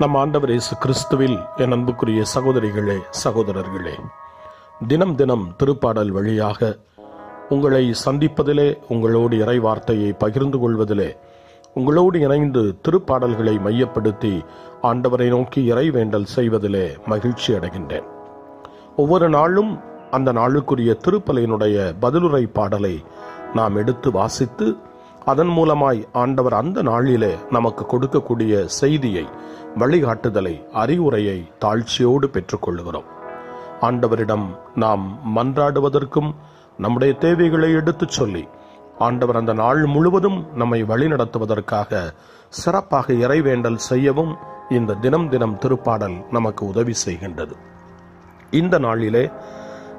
நம் ஆண்டவர் இயேசு கிறிஸ்துவில் என் அன்புக்குரிய சகோதரிகளே சகோதரர்களே தினம் தினம் திருப்பாடல் வழியாக உங்களை சந்திப்பதிலே உங்களோடு இறை வார்த்தையை பகிர்ந்து கொள்வதிலே உங்களோடு இணைந்து திருப்பாடல்களை மையப்படுத்தி ஆண்டவரை நோக்கி இறை வேண்டல் செய்வதிலே மகிழ்ச்சி அடைகின்றேன். ஒவ்வொரு நாளும் அந்த நாளுக்குரிய திருப்பலையினுடைய பதிலுரை பாடலை நாம் எடுத்து வாசித்து அதன் மூலமாய் ஆண்டவர் அந்த நாளிலே நமக்கு கொடுக்கக்கூடிய செய்தியை வழிகாட்டுதலை அறிவுரையை தாழ்ச்சியோடு பெற்றுக்கொள்கிறோம் ஆண்டவரிடம் நாம் மன்றாடுவதற்கும் நம்முடைய தேவைகளை எடுத்துச் சொல்லி ஆண்டவர் அந்த நாள் முழுவதும் நம்மை வழிநடத்துவதற்காக சிறப்பாக இறைவேண்டல் செய்யவும் இந்த தினம் தினம் திருப்பாடல் நமக்கு உதவி செய்கின்றது. இந்த நாளிலே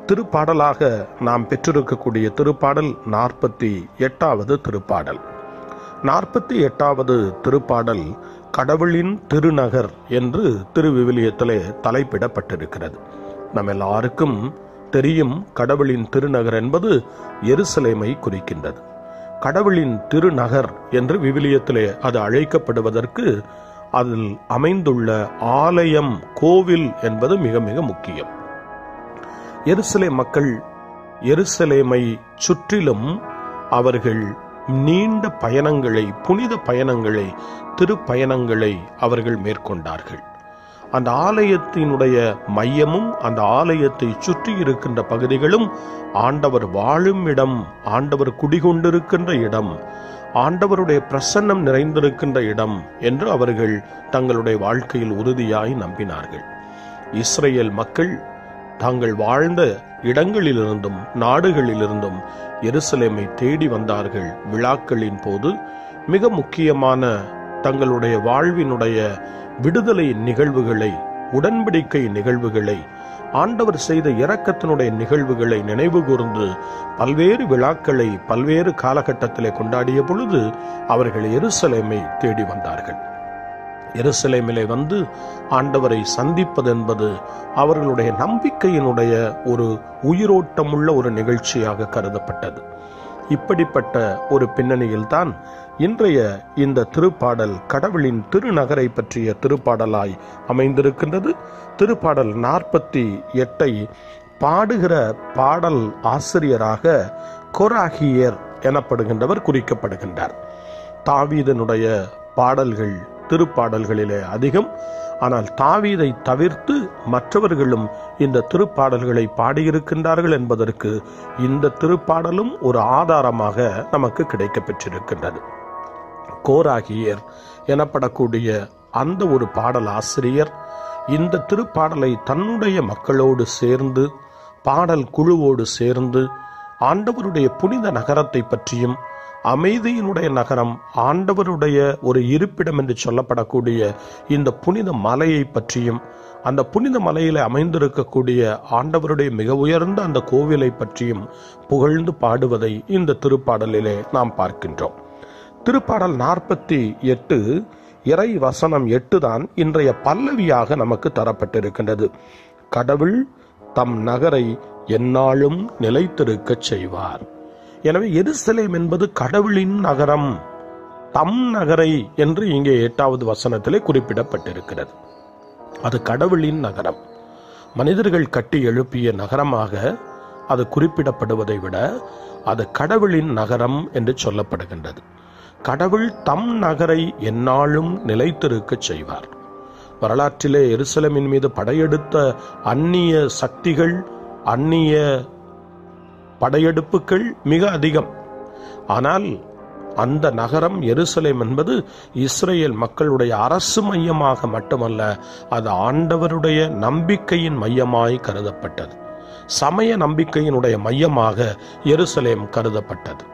திருப்பாடலாக நாம் பெற்றிருக்கக்கூடிய திருப்பாடல் நாற்பத்தி எட்டாவது திருப்பாடல். நாற்பத்தி எட்டாவது திருப்பாடல் கடவுளின் திருநகர் என்று திருவிவிலியத்திலே தலைப்பிடப்பட்டிருக்கிறது. நம்ம எல்லாருக்கும் தெரியும் கடவுளின் திருநகர் என்பது எருசலேமை குறிக்கின்றது. கடவுளின் திருநகர் என்று விவிலியத்திலே அது அழைக்கப்படுவதற்கு அதில் அமைந்துள்ள ஆலயம் கோவில் என்பது மிக மிக முக்கியம். எருசலேம் மக்கள் எருசலேமை சுற்றிலும் அவர்கள் நீண்ட பயணங்களை புனித பயணங்களை திருப்பயணங்களை அவர்கள் மேற்கொண்டார்கள். அந்த ஆலயத்தினுடைய மையமும் அந்த ஆலயத்தை சுற்றி இருக்கின்ற பகுதிகளும் ஆண்டவர் வாழும் இடம் ஆண்டவர் குடிகொண்டிருக்கின்ற இடம் ஆண்டவருடைய பிரசன்னம் நிறைந்திருக்கின்ற இடம் என்று அவர்கள் தங்களுடைய வாழ்க்கையில் உறுதியாய் நம்பினார்கள். இஸ்ரேல் மக்கள் தாங்கள் வாழ்ந்த இடங்களிலிருந்தும் நாடுகளிலிருந்தும் எருசலேமை தேடி வந்தார்கள் விழாக்களின் போது. மிக முக்கியமான தங்களுடைய வாழ்வினுடைய விடுதலை நிகழ்வுகளை உடன்படிக்கை நிகழ்வுகளை ஆண்டவர் செய்த இரக்கத்தினுடைய நிகழ்வுகளை நினைவு கூர்ந்து பல்வேறு விழாக்களை பல்வேறு காலகட்டத்திலே கொண்டாடிய பொழுது அவர்கள் எருசலேமை தேடி வந்தார்கள். எருசலேமிலே வந்து ஆண்டவரை சந்திப்பதென்பது அவர்களுடைய நம்பிக்கையினுடைய ஒரு உயிரோட்டமுள்ள ஒரு நிகழ்ச்சியாக கருதப்பட்டது. இப்படிப்பட்ட ஒரு பின்னணியில் தான் இன்றைய இந்த திருப்பாடல் கடவுளின் திருநகரை பற்றிய திருப்பாடலாய் அமைந்திருக்கின்றது. திருப்பாடல் நாற்பத்தி எட்டை பாடுகிற பாடல் ஆசிரியராக கொராகியர் எனப்படுகின்றவர் குறிக்கப்படுகின்றார். தாவீதனுடைய பாடல்கள் திருப்பாடல்களிலே அதிகம். ஆனால் தாவீதை தவிர்த்து மற்றவர்களும் இந்த திருப்பாடல்களை பாடியிருக்கின்றார்கள் என்பதற்கு இந்த திருப்பாடலும் ஒரு ஆதாரமாக நமக்கு கிடைக்க பெற்றிருக்கின்றது கோராகியர் எனப்படக்கூடிய அந்த ஒரு பாடல் ஆசிரியர் இந்த திருப்பாடலை தன்னுடைய மக்களோடு சேர்ந்து பாடல் குழுவோடு சேர்ந்து ஆண்டவருடைய புனித நகரத்தை பற்றியும் அமைதியினுடைய நகரம் ஆண்டவருடைய ஒரு இருப்பிடம் என்று சொல்லப்படக்கூடிய இந்த புனித மலையை பற்றியும் அந்த புனித மலையில அமைந்திருக்கக்கூடிய ஆண்டவருடைய மிக உயர்ந்த அந்த கோவிலை பற்றியும் புகழ்ந்து பாடுவதை இந்த திருப்பாடலிலே நாம் பார்க்கின்றோம். திருப்பாடல் நாற்பத்தி எட்டு இறை வசனம் எட்டு தான் இன்றைய பல்லவியாக நமக்கு தரப்பட்டிருக்கின்றது. கடவுள் தம் நகரை எந்நாளும் நிலைத்திருக்கச் செய்வார். எனவே எருசலேம் என்பது கடவுளின் நகரம் தம் நகரை என்று இங்கே எட்டாவது வசனத்திலே குறிப்பிடப்பட்டிருக்கிறது. அது கடவுளின் நகரம். மனிதர்கள் கட்டி எழுப்பிய நகரமாக அது குறிப்பிடப்படுவதை விட அது கடவுளின் நகரம் என்று சொல்லப்படுகின்றது. கடவுள் தம் நகரை எந்நாளும் நிலைத்திருக்க செய்வார். வரலாற்றிலே எருசலமின் மீது படையெடுத்த அந்நிய சக்திகள் அந்நிய படையெடுப்புகள் மிக அதிகம். ஆனால் அந்த நகரம் எருசலேம் என்பது இஸ்ரேல் மக்களுடைய அரசு மையமாக மட்டுமல்ல அது ஆண்டவருடைய நம்பிக்கையின் மையமாய் கருதப்பட்டது. சமய நம்பிக்கையினுடைய மையமாக எருசலேம் கருதப்பட்டது.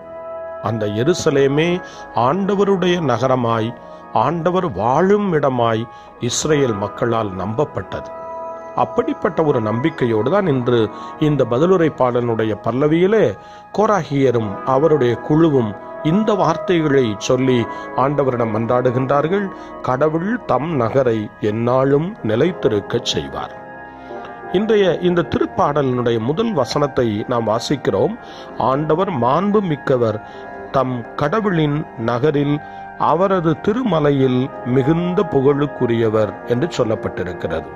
அந்த எருசலேமே ஆண்டவருடைய நகரமாய் ஆண்டவர் வாழும் இடமாய் இஸ்ரேல் மக்களால் நம்பப்பட்டது. அப்படிப்பட்ட ஒரு நம்பிக்கையோடு தான் இன்று இந்த பதிலுரை பாடலுடைய பல்லவியிலே கோராகியரும் அவருடைய குழுவும் இந்த வார்த்தைகளை சொல்லி ஆண்டவரிடம் மன்றாடுகின்றார்கள் கடவுள் தம் நகரை எந்நாளும் நிலைத்திருக்கச் செய்வார். இன்றைய இந்த திருப்பாடலினுடைய முதல் வசனத்தை நாம் வாசிக்கிறோம். ஆண்டவர் மாண்பு மிக்கவர் தம் கடவுளின் நகரில் அவரது திருமலையில் மிகுந்த புகழுக்குரியவர் என்று சொல்லப்பட்டிருக்கிறது.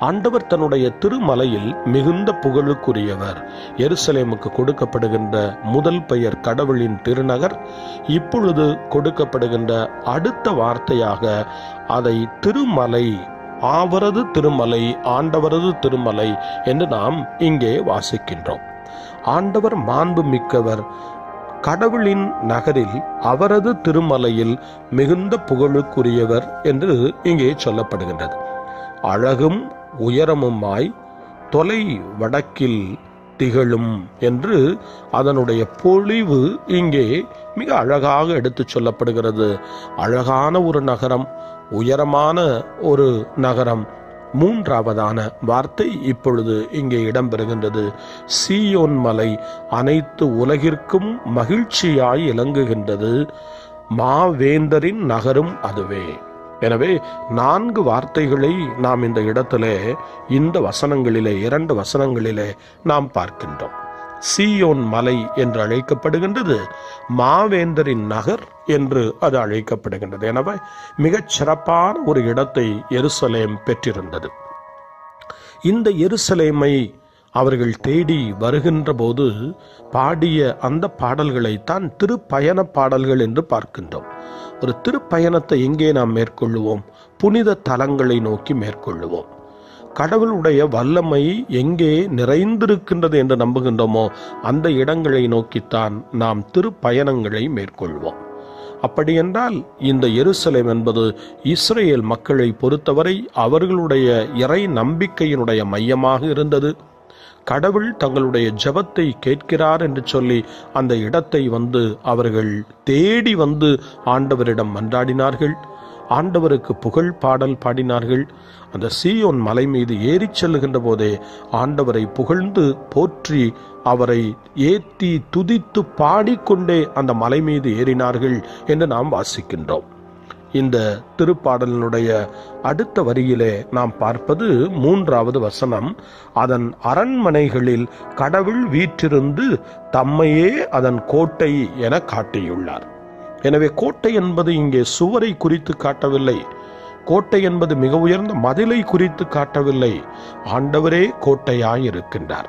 ஆண்டவர் தன்னுடைய திருமலையில் மிகுந்த புகழுக்குரியவர். எருசலேமுக்கு கொடுக்கப்படுகின்ற முதல் பெயர் கடவுளின் திருநகர் இப்பொழுது கொடுக்கப்படுகின்ற அடுத்த வார்த்தையாக அதை திருமலை அவரது திருமலை ஆண்டவரது திருமலை என்று நாம் இங்கே வாசிக்கின்றோம். ஆண்டவர் மாண்பு மிக்கவர். கடவுளின் நகரில் அவரது திருமலையில் மிகுந்த புகழுக்குரியவர் என்று இங்கே சொல்லப்படுகின்றது. அழகும் உயரமுமாய் தொலை வடக்கில் திகழும் என்று அதனுடைய பொழிவு இங்கே மிக அழகாக எடுத்துச் சொல்லப்படுகிறது. அழகான ஒரு நகரம் உயரமான ஒரு நகரம். மூன்றாவதான வார்த்தை இப்பொழுது இங்கே இடம்பெறுகின்றது. சீயோன் மலை அனைத்து உலகிற்கும் மகிழ்ச்சியாய் இலங்குகின்றது மாவேந்தரின் நகரும் அதுவே. எனவே நான்கு வார்த்தைகளை நாம் இந்த இடத்திலே இந்த வசனங்களிலே இரண்டு வசனங்களிலே நாம் பார்க்கின்றோம். சீயோன் மலை என்று அழைக்கப்படுகின்றது மாவேந்தரின் நகர் என்று அது அழைக்கப்படுகின்றது. எனவே மிகச் சிறப்பான ஒரு இடத்தை எருசலேம் பெற்றிருந்தது. இந்த எருசலேமை அவர்கள் தேடி வருகின்ற போது பாடிய அந்த பாடல்களைத்தான் திருப்பயண பாடல்கள் என்று பார்க்கின்றோம். ஒரு திருப்பயணத்தை எங்கே நாம் மேற்கொள்ளுவோம்? புனித தலங்களை நோக்கி மேற்கொள்ளுவோம். கடவுளுடைய வல்லமை எங்கே நிறைந்திருக்கின்றது என்று நம்புகின்றோமோ அந்த இடங்களை நோக்கித்தான் நாம் திருப்பயணங்களை மேற்கொள்வோம். அப்படியென்றால் இந்த எருசலேம் என்பது இஸ்ரேல் மக்களை பொறுத்தவரை அவர்களுடைய இறை நம்பிக்கையினுடைய மையமாக இருந்தது. கடவுள் தங்களுடைய ஜெபத்தை கேட்கிறார் என்று சொல்லி அந்த இடத்தை வந்து அவர்கள் தேடி வந்து ஆண்டவரிடம் மன்றாடினார்கள். ஆண்டவருக்கு புகழ் பாடல் பாடினார்கள். அந்த சீயோன் மலை மீது ஏறிச் செல்லுகின்ற போதே ஆண்டவரை புகழ்ந்து போற்றி அவரை ஏத்தி துதித்து பாடிக்கொண்டே அந்த மலை மீது ஏறினார்கள் என்று நாம் வாசிக்கின்றோம். இந்த திருப்பாடலினுடைய அடுத்த வரியிலே நாம் பார்ப்பது மூன்றாவது வசனம். அதன் அரண்மனைகளில் கடவுள் வீற்றிருந்து தம்மையே அதன் கோட்டை என காட்டியுள்ளார். எனவே கோட்டை என்பது இங்கே சுவரை குறித்து காட்டவில்லை. கோட்டை என்பது மிக உயர்ந்த மதிலை குறித்து காட்டவில்லை. ஆண்டவரே கோட்டையாயிருக்கின்றார்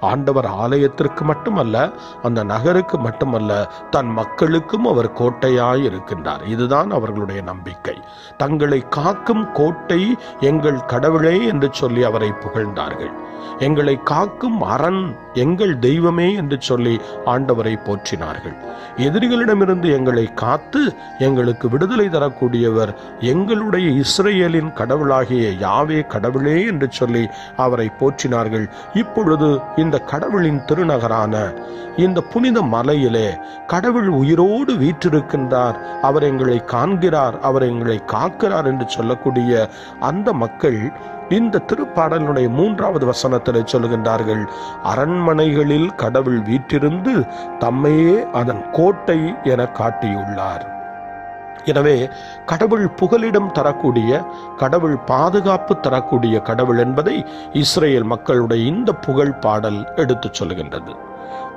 ஆண்டவர் ஆலயத்திற்கு மட்டுமல்ல அந்த நகருக்கு மட்டுமல்ல தன் மக்களுக்கும் அவர் கோட்டையாய் இருக்கின்றார் இதுதான் அவர்களுடைய நம்பிக்கை. தங்களை காக்கும் கோட்டை எங்கள் கடவுளே என்று சொல்லி அவரை புகழ்ந்தார்கள். எங்களை காக்கும் அரண் எங்கள் தெய்வமே என்று சொல்லி ஆண்டவரை போற்றினார்கள். எதிரிகளிடமிருந்து எங்களை காத்து எங்களுக்கு விடுதலை தரக்கூடியவர் எங்களுடைய இஸ்ரேலின் கடவுளாகிய யாவே கடவுளே என்று சொல்லி அவரை போற்றினார்கள். இப்பொழுது இந்த கடவுளின் திருநகரான இந்த புனித மலையிலே கடவுள் உயிரோடு வீற்றிருக்கின்றார். அவர் எங்களை காண்கிறார் அவர் எங்களை காக்கிறார் என்று சொல்லக்கூடிய அந்த மக்கள் இந்த திருப்பாடலுடைய மூன்றாவது வசனத்தில் சொல்கின்றார்கள் அரண்மனைகளில் கடவுள் வீற்றிருந்து தம்மையே அதன் கோட்டை என காட்டியுள்ளார். எனவே கடவுள் புகலிடம் தரக்கூடிய கடவுள் பாதுகாப்பு தரக்கூடிய கடவுள் என்பதை இஸ்ரேல் மக்களுடைய இந்த புகழ் பாடல் எடுத்துச் சொல்கின்றது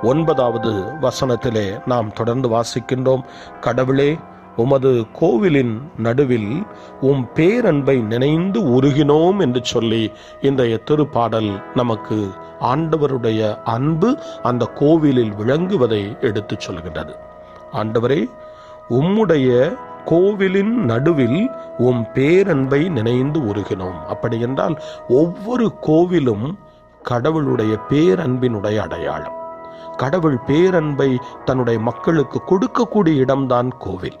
ஒன்பதாவது வசனத்திலே நாம் தொடர்ந்து வாசிக்கின்றோம். கடவுளே உமது கோவிலின் நடுவில் உம் பேரன்பை நினைந்து உருகினோம் என்று சொல்லி இன்றைய திருப்பாடல் நமக்கு ஆண்டவருடைய அன்பு அந்த கோவிலில் விளங்குவதை எடுத்துச் சொல்கின்றது ஆண்டவரே உம்முடைய கோவிலின் நடுவில் உம் பேரன்பை நினைந்து உருகினோம். அப்படி என்றால் ஒவ்வொரு கோவிலும் கடவுளுடைய பேரன்பினுடைய அடையாளம். கடவுள் பேரன்பை தன்னுடைய மக்களுக்கு கொடுக்கக்கூடிய இடம்தான் கோவில்.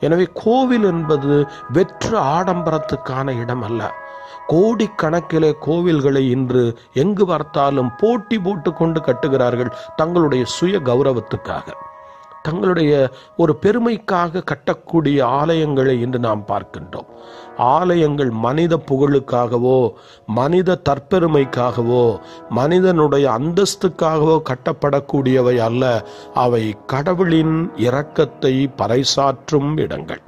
எனவே கோவில் என்பது வெற்று ஆடம்பரத்துக்கான இடம் அல்ல. கோடிக்கணக்கிலே கோவில்களை இன்று எங்கு பார்த்தாலும் போட்டி போட்டு கொண்டு கட்டுகிறார்கள் தங்களுடைய சுய கௌரவத்துக்காக. தங்களுடைய ஒரு பெருமைக்காக கட்டக்கூடிய ஆலயங்களை இன்று நாம் பார்க்கின்றோம். ஆலயங்கள் மனித புகழுக்காகவோ மனித தற்பெருமைக்காகவோ மனிதனுடைய அந்தஸ்துக்காகவோ கட்டப்படக்கூடியவை அல்ல. அவை கடவுளின் இரக்கத்தை பறைசாற்றும் இடங்கள்.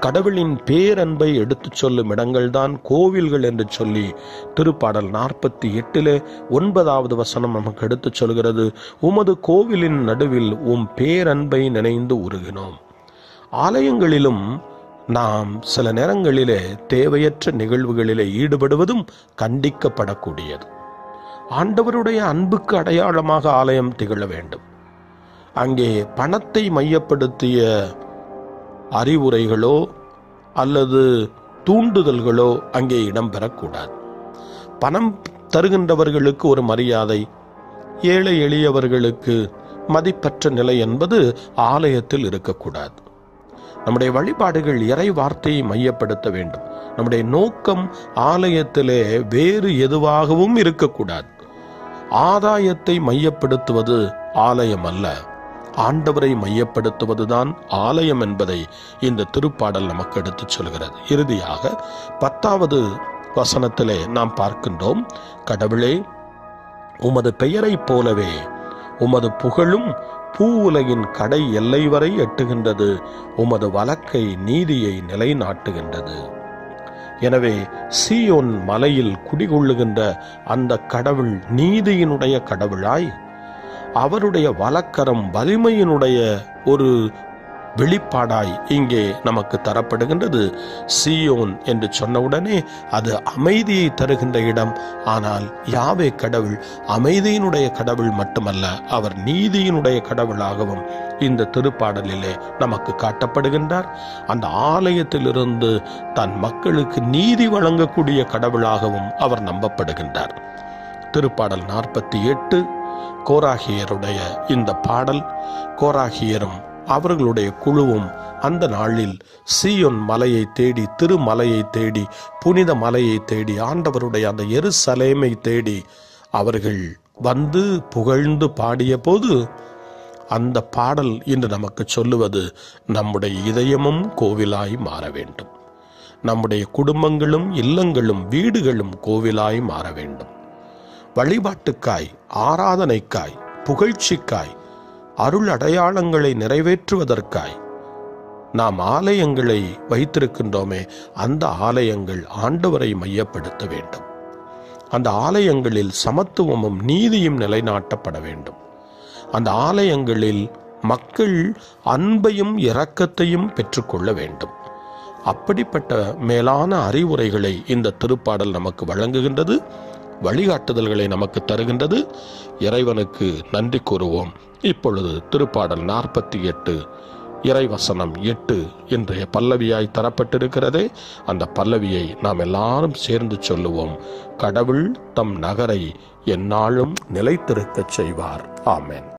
கடவுளின் பேரன்பை எடுத்துச் சொல்லும் இடங்கள்தான் கோவில்கள் என்று சொல்லி திருப்பாடல் நாற்பத்தி எட்டிலே ஒன்பதாவது வசனம் நமக்கு எடுத்துச் சொல்கிறது. உமது கோவிலின் நடுவில் உம் பேரன்பை நினைந்து உருகினோம். ஆலயங்களிலும் நாம் சில நேரங்களிலே தேவையற்ற நிகழ்வுகளிலே ஈடுபடுவதும் கண்டிக்கப்படக்கூடியது. ஆண்டவருடைய அன்புக்கு அடையாளமாக ஆலயம் திகழ வேண்டும். அங்கே பணத்தை மையப்படுத்திய அறிவுரைகளோ அல்லது தூண்டுதல்களோ அங்கே இடம்பெறக்கூடாது. பணம் தருகின்றவர்களுக்கு ஒரு மரியாதை ஏழை எளியவர்களுக்கு மதிப்பற்ற நிலை என்பது ஆலயத்தில் இருக்கக்கூடாது. நம்முடைய வழிபாடுகள் இறை வார்த்தையை மையப்படுத்த வேண்டும். நம்முடைய நோக்கம் ஆலயத்திலே வேறு எதுவாகவும் இருக்கக்கூடாது. ஆதாயத்தை மையப்படுத்துவது ஆலயம் அல்ல ஆண்டவரை மையப்படுத்துவதுதான் ஆலயம் என்பதை இந்த திருப்பாடல் நமக்கு எடுத்துச் சொல்கிறது. இறுதியாக பத்தாவது வசனத்திலே நாம் பார்க்கின்றோம் கடவுளே உமது பெயரைப் போலவே உமது புகழும் பூ உலகின் கடை எல்லை வரை எட்டுகின்றது. உமது வழக்கை நீதியை நிலைநாட்டுகின்றது. எனவே சியோன் மலையில் குடிகொள்ளுகின்ற அந்த கடவுள் நீதியினுடைய கடவுளாய் அவருடைய வழக்கரம் வலிமையினுடைய ஒரு வெளிப்பாடாய் இங்கே நமக்கு தரப்படுகின்றது. சியோன் என்று சொன்னவுடனே அது அமைதியை தருகின்ற இடம். ஆனால் யாவே கடவுள் அமைதியினுடைய கடவுள் மட்டுமல்ல அவர் நீதியினுடைய கடவுளாகவும் இந்த திருப்பாடலிலே நமக்கு காட்டப்படுகின்றார். அந்த ஆலயத்திலிருந்து தன் மக்களுக்கு நீதி வழங்கக்கூடிய கடவுளாகவும் அவர் நம்பப்படுகின்றார். திருப்பாடல் நாற்பத்தி எட்டு கோராகியருடைய இந்த பாடல் கோராகியரும் அவர்களுடைய குழுவும் அந்த நாளில் சீயொன் மலையை தேடி திருமலையை தேடி புனித மலையை தேடி ஆண்டவருடைய அந்த எருசலேமை தேடி அவர்கள் வந்து புகழ்ந்து பாடிய போது அந்த பாடல் இன்று நமக்கு சொல்லுவது நம்முடைய இதயமும் கோவிலாய் மாற வேண்டும். நம்முடைய குடும்பங்களும் இல்லங்களும் வீடுகளும் கோவிலாய் மாற வேண்டும். வழிபாட்டுக்காய் ஆராதனைக்காய் புகழ்ச்சிக்காய் அருள் அடையாளங்களை நிறைவேற்றுவதற்காய் நாம் ஆலயங்களை வைத்திருக்கின்றோமே அந்த ஆலயங்கள் ஆண்டவரை மையப்படுத்த வேண்டும். அந்த ஆலயங்களில் சமத்துவமும் நீதியும் நிலைநாட்டப்பட வேண்டும். அந்த ஆலயங்களில் மக்கள் அன்பையும் இரக்கத்தையும் பெற்றுக்கொள்ள வேண்டும். அப்படிப்பட்ட மேலான அறிவுரைகளை இந்த திருப்பாடல் நமக்கு வழங்குகின்றது. வழிகாட்டுதல்களை நமக்கு தருகின்றது. இறைவனுக்கு நன்றி கூறுவோம். இப்பொழுது திருப்பாடல் நாற்பத்தி எட்டு இறைவசனம் எட்டு இன்றைய பல்லவியாய் தரப்பட்டிருக்கிறதே. அந்த பல்லவியை நாம் எல்லாரும் சேர்ந்து சொல்லுவோம். கடவுள் தம் நகரை எந்நாளும் நிலைத்திருக்கச் செய்வார். ஆமேன்.